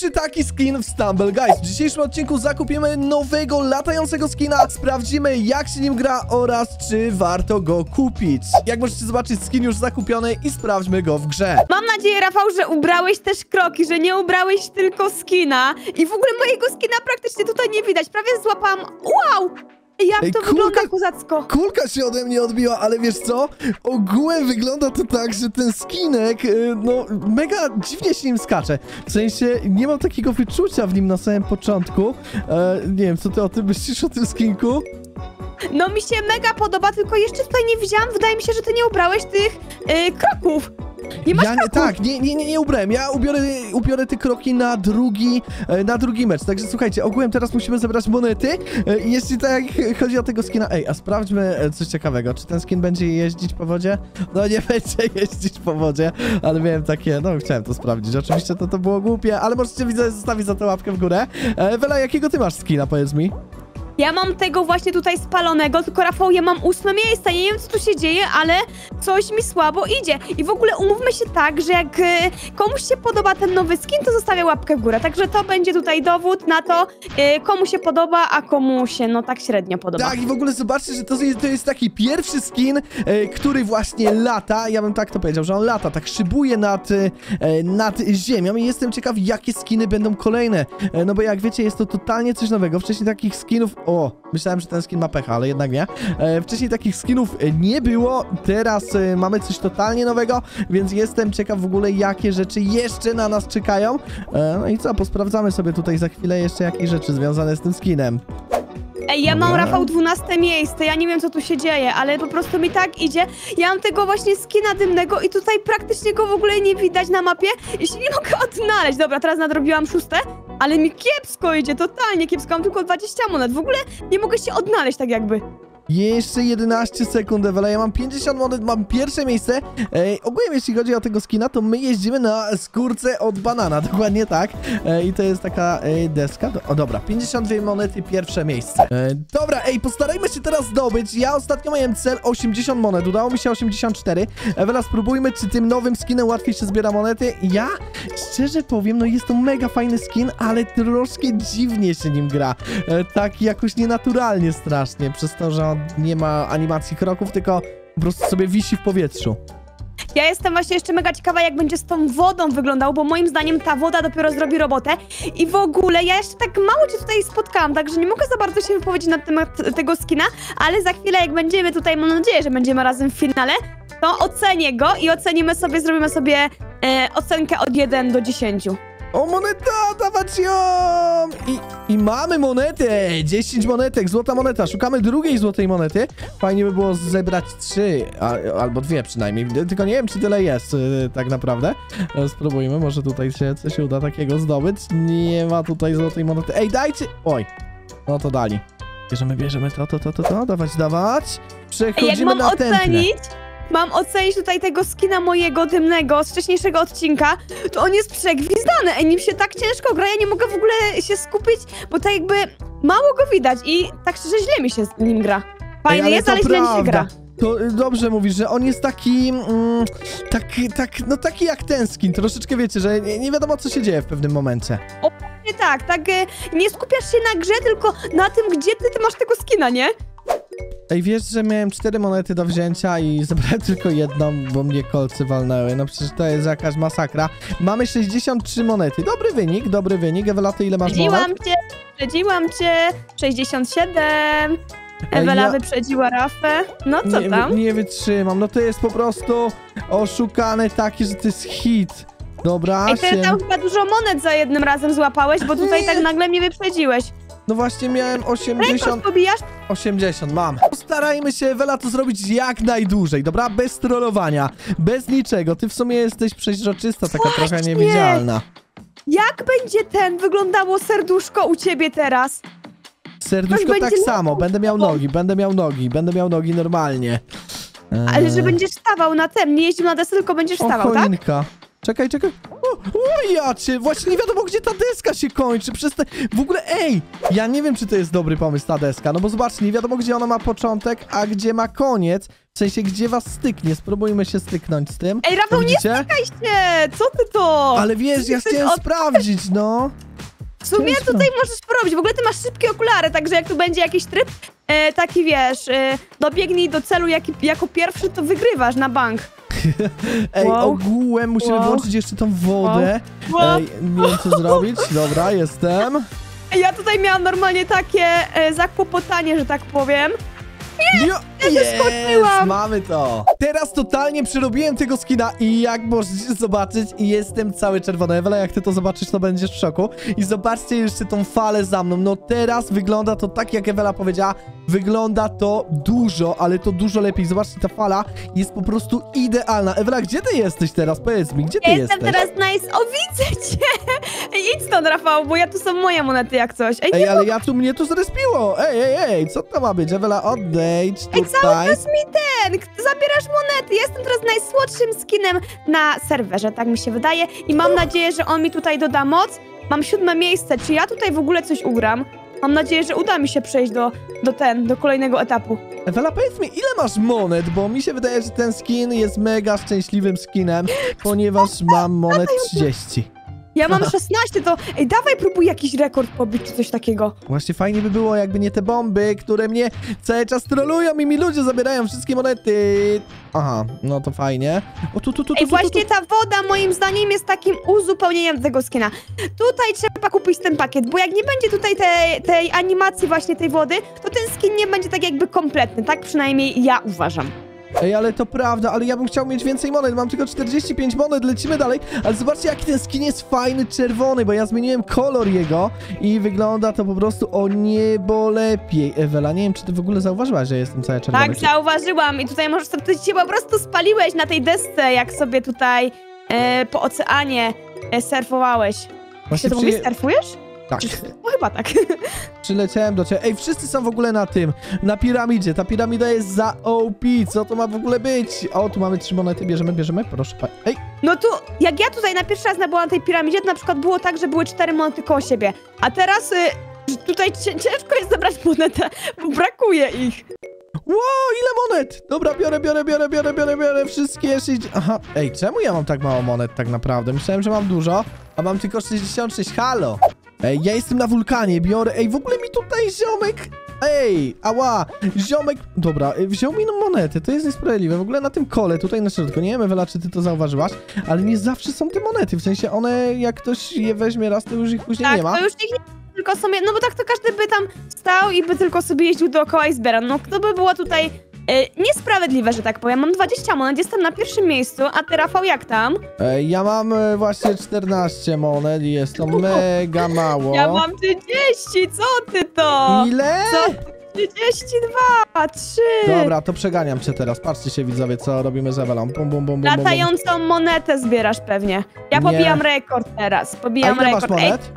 pierwszy taki skin w Stumble Guys. W dzisiejszym odcinku zakupimy nowego, latającego skina. Sprawdzimy, jak się nim gra oraz czy warto go kupić. Jak możecie zobaczyć, skin już zakupiony i sprawdźmy go w grze. Mam nadzieję, Rafał, że ubrałeś też kroki, że nie ubrałeś tylko skina. I w ogóle mojego skina praktycznie tutaj nie widać. Prawie złapałam. Wow! Jak Ej, to kulka- wygląda kozacko. Kulka się ode mnie odbiła, ale wiesz co? Ogółem wygląda to tak, że ten skinek, y, no, mega dziwnie się nim skacze. W sensie, nie mam takiego wyczucia w nim na samym początku. E, nie wiem, co ty o tym myślisz, o tym skinku? No mi się mega podoba, tylko jeszcze tutaj nie widziałam. Wydaje mi się, że ty nie ubrałeś tych y, kroków. Nie masz ja kroków. tak, nie, nie, nie, nie ubrałem. Ja ubiorę, ubiorę te kroki na drugi, e, na drugi mecz. Także słuchajcie, ogółem teraz musimy zebrać monety. E, Jeśli tak chodzi o tego skina. Ej, a sprawdźmy e, coś ciekawego. Czy ten skin będzie jeździć po wodzie? No nie będzie jeździć po wodzie, ale miałem takie, no chciałem to sprawdzić. Oczywiście to, to było głupie, ale możecie widzę zostawić za tę łapkę w górę. Wela, jakiego ty masz skina, powiedz mi? Ja mam tego właśnie tutaj spalonego, tylko Rafał, ja mam ósme miejsce. Nie wiem, co tu się dzieje, ale coś mi słabo idzie. I w ogóle umówmy się tak, że jak e, komuś się podoba ten nowy skin, to zostawia łapkę w górę. Także to będzie tutaj dowód na to, e, komu się podoba, a komu się no tak średnio podoba. Tak, i w ogóle zobaczcie, że to jest, to jest taki pierwszy skin, e, który właśnie lata, ja bym tak to powiedział, że on lata, tak szybuje nad, e, nad ziemią i jestem ciekaw, jakie skiny będą kolejne, e, no bo jak wiecie, jest to totalnie coś nowego, wcześniej takich skinów, o, myślałem, że ten skin ma pecha, ale jednak nie, e, wcześniej takich skinów e, nie było, teraz e, mamy coś totalnie nowego, więc jestem ciekaw w ogóle, jakie rzeczy jeszcze na nas czekają, e, no i co, posprawdzamy sobie tutaj za chwilę jeszcze jakieś rzeczy związane z tym skinem. Ej, ja mam. Rafał 12 miejsce, ja nie wiem co tu się dzieje, ale po prostu mi tak idzie. Ja mam tego właśnie skina dymnego i tutaj praktycznie go w ogóle nie widać na mapie i się nie mogę odnaleźć. Dobra, teraz nadrobiłam szóste, ale mi kiepsko idzie, totalnie kiepsko, mam tylko 20 monet. W ogóle nie mogę się odnaleźć tak jakby. Jeszcze 11 sekund, Ewela. Ja mam 50 monet, mam pierwsze miejsce. Ej, ogólnie jeśli chodzi o tego skina, to my jeździmy na skórce od banana, dokładnie tak. Ej, I to jest taka ej, deska. O dobra, 52 monety, pierwsze miejsce. E, dobra, ej, postarajmy się teraz zdobyć. Ja ostatnio miałem cel 80 monet, udało mi się 84. Ewela, spróbujmy, czy tym nowym skinem łatwiej się zbiera monety. Ja, szczerze powiem, no jest to mega fajny skin, ale troszkę dziwnie się nim gra. E, tak jakoś nienaturalnie strasznie, przez to, że on nie ma animacji kroków, tylko po prostu sobie wisi w powietrzu. Ja jestem właśnie jeszcze mega ciekawa, jak będzie z tą wodą wyglądał, bo moim zdaniem ta woda dopiero zrobi robotę. I w ogóle ja jeszcze tak mało cię tutaj spotkałam, także nie mogę za bardzo się wypowiedzieć na temat tego skina, ale za chwilę, jak będziemy tutaj, mam nadzieję, że będziemy razem w finale, to ocenię go i ocenimy sobie, zrobimy sobie e, ocenkę od 1 do 10. O, moneta, dawać ją! I, I mamy monetę! 10 monetek, złota moneta. Szukamy drugiej złotej monety. Fajnie by było zebrać trzy, a, albo dwie przynajmniej. Tylko nie wiem, czy tyle jest y, tak naprawdę. Spróbujmy, może tutaj się coś uda takiego zdobyć. Nie ma tutaj złotej monety. Ej, dajcie! Oj, no to dali. Bierzemy, bierzemy to, to, to, to, to. Dawać, dawać. Ej, jak Przechodzimy mam na tętne. ocenić, mam ocenić tutaj tego skina mojego dymnego z wcześniejszego odcinka, to on jest przegwizdany. Ej, nim się tak ciężko gra, ja nie mogę w ogóle się skupić, bo tak jakby mało go widać i tak szczerze źle mi się z nim gra. Fajny ale jest, to ale źle mi się prawda. gra. To y, dobrze mówisz, że on jest taki, mm, taki, tak, no taki jak ten skin, troszeczkę wiecie, że nie, nie wiadomo co się dzieje w pewnym momencie. Nie tak, tak e, nie skupiasz się na grze, tylko na tym, gdzie ty, ty masz tego skina, nie? Ej, wiesz, że miałem cztery monety do wzięcia i zebrałem tylko jedną, bo mnie kolce walnęły. No przecież to jest jakaś masakra. Mamy 63 monety. Dobry wynik, dobry wynik. Ewela, ty ile masz Wyprzedziłam monet? cię, wyprzedziłam cię, 67. Ewela ja- wyprzedziła Rafę. No co nie, tam? Nie wytrzymam. No to jest po prostu oszukane takie, że to jest hit. Dobra, Ej, ty siem- tam chyba dużo monet za jednym razem złapałeś, bo tutaj tak nagle mnie wyprzedziłeś. No właśnie miałem 80... Rekord pobijasz? 80 mam. Starajmy się, Ewela, to zrobić jak najdłużej, dobra? Bez trollowania, bez niczego. Ty w sumie jesteś przeźroczysta, taka trochę Właśnie. niewidzialna. Jak będzie ten wyglądało serduszko u ciebie teraz? Serduszko tak samo, będę miał nogi, będę miał nogi, będę miał nogi normalnie. Eee, Ale że będziesz stawał na tem, nie jeździł na desce, tylko będziesz o, stawał, tak? choinka. Czekaj, czekaj. O, O ja cię, właśnie nie wiadomo gdzie ta deska się kończy, przez te... W ogóle, ej, ja nie wiem czy to jest dobry pomysł ta deska, no bo zobaczcie, nie wiadomo gdzie ona ma początek, a gdzie ma koniec, w sensie gdzie was styknie, spróbujmy się styknąć z tym. Ej, Rafał, nie Widzicie? stykaj się! Co ty to? Ale wiesz, ja chciałem od- sprawdzić, no. W sumie Ciężko. tutaj możesz porobić. W ogóle ty masz szybkie okulary, także jak tu będzie jakiś tryb, e, taki wiesz, e, dobiegnij do celu jaki, jako pierwszy, to wygrywasz na bank. Ej, Wow. ogółem musimy Wow. włączyć jeszcze tą wodę. Wow. Ej, nie wiem co zrobić, dobra, jestem. Ja tutaj miałam normalnie takie e, zakłopotanie, że tak powiem. Jo, zeskoczyłam. mamy to. Teraz totalnie przerobiłem tego skina i jak możecie zobaczyć, jestem cały czerwony. Ewela, jak ty to zobaczysz, to będziesz w szoku. I zobaczcie jeszcze tą falę za mną. No teraz wygląda to tak, jak Ewela powiedziała. Wygląda to dużo, ale to dużo lepiej. Zobaczcie, ta fala jest po prostu idealna. Ewela, gdzie ty jesteś teraz? Powiedz mi, gdzie ty Ja jestem jesteś? teraz nice. O, widzę cię! Ej, idź stąd, Rafał, bo ja tu są moje monety jak coś. Ej, Ej, nie ale ja tu mnie tu zrespiło! Ej, ej, ej, co to ma być? Ewela, odejdź Ej, cały czas mi ten, zabierasz monety. Jestem teraz najsłodszym skinem na serwerze, tak mi się wydaje. I mam nadzieję, że on mi tutaj doda moc. Mam siódme miejsce. Czy ja tutaj w ogóle coś ugram? Mam nadzieję, że uda mi się przejść do, do ten, do kolejnego etapu. Ewela, powiedz mi, ile masz monet? Bo mi się wydaje, że ten skin jest mega szczęśliwym skinem, ponieważ mam monet 30. Ja mam 16, to ej, dawaj próbuj jakiś rekord pobić czy coś takiego. Właśnie fajnie by było, jakby nie te bomby, które mnie cały czas trolują i mi ludzie zabierają wszystkie monety. Aha, no to fajnie. O, tu, tu, tu, tu, Ej, tu, tu, właśnie ta woda moim zdaniem jest takim uzupełnieniem tego skina. Tutaj trzeba kupić ten pakiet, bo jak nie będzie tutaj tej, tej animacji właśnie tej wody, to ten skin nie będzie tak jakby kompletny, tak przynajmniej ja uważam. Ej, ale to prawda, ale ja bym chciał mieć więcej monet. Mam tylko 45 monet, lecimy dalej. Ale zobaczcie, jaki ten skin jest fajny, czerwony, bo ja zmieniłem kolor jego i wygląda to po prostu o niebo lepiej. Ewela, nie wiem, czy ty w ogóle zauważyłaś, że jestem cały czerwony. Tak, zauważyłam i tutaj możesz ty się po prostu spaliłeś na tej desce, jak sobie tutaj e, po oceanie e, surfowałeś. Właśnie Czy to mówisz, surfujesz? Tak, no chyba tak. przyleciałem do ciebie. Ej, wszyscy są w ogóle na tym, na piramidzie. Ta piramida jest za OP. Co to ma w ogóle być? O, tu mamy trzy monety, bierzemy, bierzemy. Proszę, pa... Ej, No tu, jak ja tutaj na pierwszy raz nabyłam na tej piramidzie, to na przykład było tak, że były cztery monety koło siebie. A teraz y, tutaj cię- ciężko jest zebrać monetę, bo brakuje ich. Wow, ile monet? Dobra, biorę, biorę, biorę, biorę, biorę, biorę wszystkie 60... Aha, ej, czemu ja mam tak mało monet tak naprawdę? Myślałem, że mam dużo, a mam tylko 66, halo! Ej, ja jestem na wulkanie, biorę... Ej, w ogóle mi tutaj ziomek... Ej, ała, ziomek... Dobra, y, wziął mi monety, to jest niesprawiedliwe. W ogóle na tym kole, tutaj na środku, nie wiem, Ewela, czy ty to zauważyłaś, ale nie zawsze są te monety, w sensie one, jak ktoś je weźmie raz, to już ich później Tak, nie ma. to już ich nie tylko sobie, no bo tak to każdy by tam stał i by tylko sobie jeździł dookoła i zbierał. No to by było tutaj niesprawiedliwe, że tak powiem. Mam 20 monet, jestem na pierwszym miejscu, a ty Rafał jak tam? Ej, ja mam e, właśnie 14 monet i jest to mega mało. Ja mam 30, co ty to? Ile? Co? 32, 3. Dobra, to przeganiam cię teraz. Patrzcie się widzowie, co robimy z Ewelą. Bum, bum, bum, bum, bum, bum. Latającą monetę zbierasz pewnie. Ja Nie. pobijam rekord teraz. A Pobijam ile masz rekord. monet?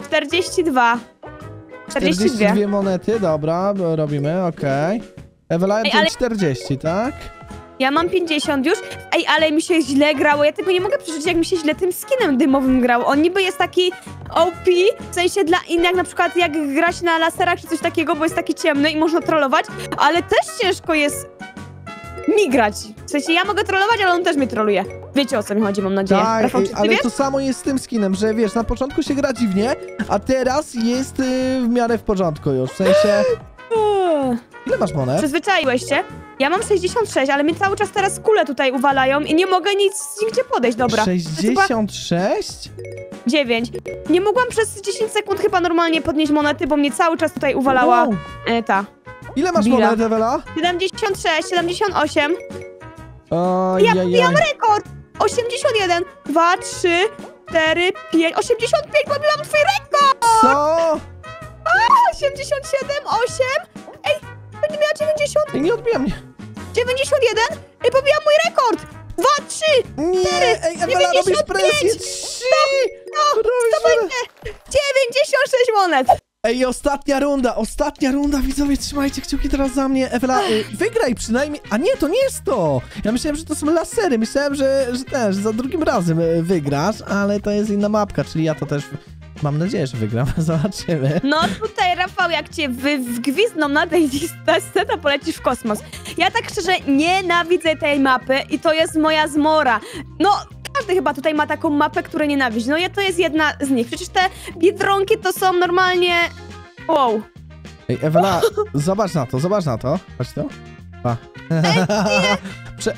Ej, 42. 42. 42 monety, dobra, robimy, okej. Ewela, Ej, ale- 40, tak? Ja mam 50 już. Ej, ale mi się źle grało. Ja tego nie mogę przeżyć, jak mi się źle tym skinem dymowym grało. On niby jest taki OP, w sensie dla innych, na przykład jak gra się na laserach czy coś takiego, bo jest taki ciemny i można trollować, ale też ciężko jest mi grać. W sensie ja mogę trollować, ale on też mnie troluje. Wiecie o co mi chodzi, mam nadzieję. Tak, Rafał, ej, czy ty ale wiesz? to samo jest z tym skinem, że wiesz, na początku się gra dziwnie, a teraz jest y, w miarę w porządku już. W sensie. ile masz monet? Przyzwyczaiłeś się? Ja mam 66, ale mnie cały czas teraz kule tutaj uwalają i nie mogę nic nigdzie podejść, dobra. 66? 9. Nie mogłam przez 10 sekund chyba normalnie podnieść monety, bo mnie cały czas tutaj uwalała Wow. e, ta. Ile masz Bira. monet, Ewela? 76, 78. Oj, Ja jaj. rekord! 81, 2, 3, 4, 5, 85, pobiłam twój rekord! Co? 87, 8. Ej, będzie miała 90, Ej, nie odbija mnie. 91. Ej, pobiłam mój rekord! 2, 3, Nie, ej, Ewela, robisz 95. presję. Trzy! no, Robisz to presję. będzie 96 monet. Ej, ostatnia runda, ostatnia runda, widzowie, trzymajcie kciuki teraz za mnie. Ewela, y, wygraj przynajmniej. A nie, to nie jest to. Ja myślałem, że to są lasery. Myślałem, że, że też za drugim razem y, wygrasz, ale to jest inna mapka, czyli ja to też mam nadzieję, że wygram. Zobaczymy. No tutaj, Rafał, jak cię wy na tej desce, to polecisz w kosmos. Ja tak szczerze nienawidzę tej mapy i to jest moja zmora. No, każdy chyba tutaj ma taką mapę, której nienawidzi. No ja to jest jedna z nich. Przecież te biedronki to są normalnie... Wow. Ej, Ewela, zobacz na to, zobacz na to. Chodź tu. Pa. Prze...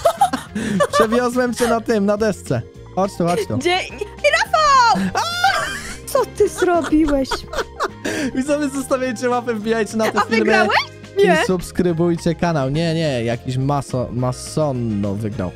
Przewiozłem cię na tym, na desce. Chodź tu, chodź tu. Gdzie... Ej, Rafał! Co ty zrobiłeś? Widzowie, zostawiajcie łapę, wbijajcie na te A filmy. wygrałeś? Nie. I subskrybujcie kanał. Nie, nie, jakiś maso, masonno wygrał.